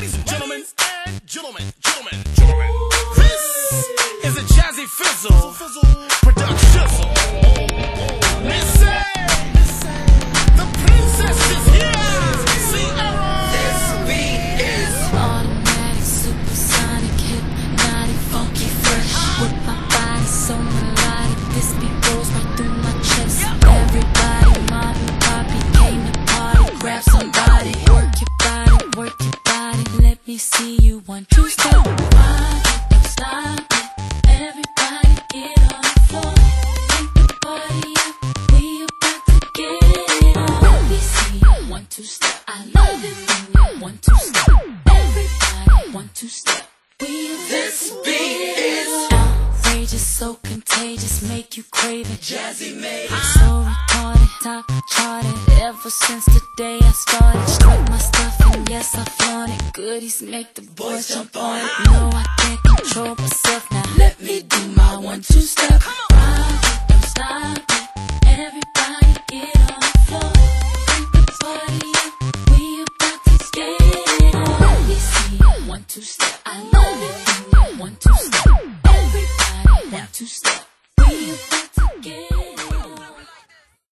Ladies and gentlemen, and gentlemen, gentlemen, gentlemen, this is a Jazze Phizzle production. Me see you one, two, step. It, don't stop it. Everybody get on the floor. Take the party up, we about to get it on. Let me see you one, two, step. I love it when you one, two, step. Everybody, one, two, step. We outrageous, so contagious, make you crave it. Jazze made it. so retarded, top charted. Ever since the day I started, struck my stuff and yes I flaunt it. Goodies make the boys jump on it. No, I can't control myself now. Let me do my one two step. Don't stop it. Everybody get on the floor. The party up, we about to get it on. Let me see one two step. I love it one two step. Two step.